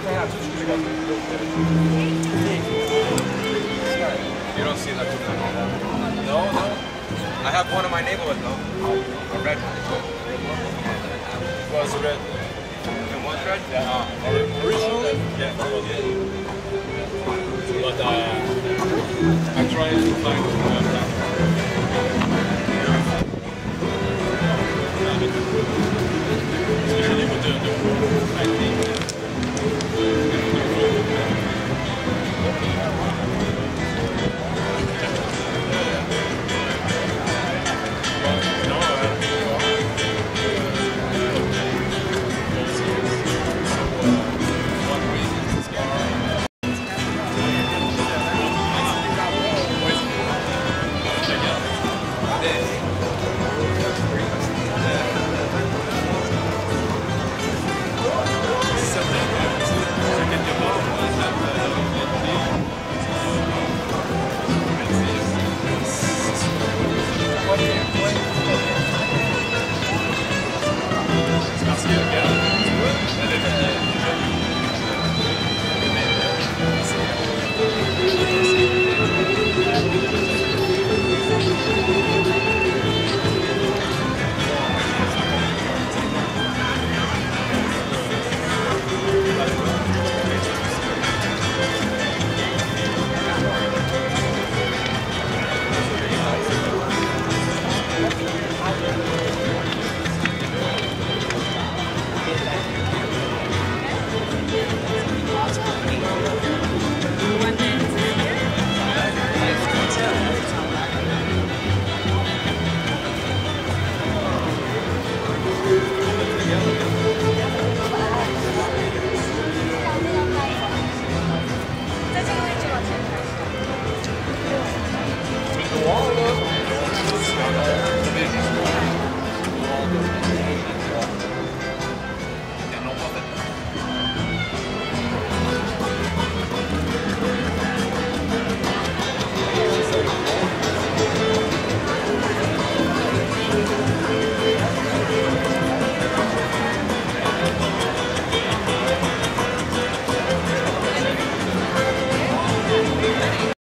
You don't see that too much. No, no. I have one in my neighborhood though. A red one. Was red. And one red? Yeah. Uh, original. Yeah. But uh, I tried to find uh, Out.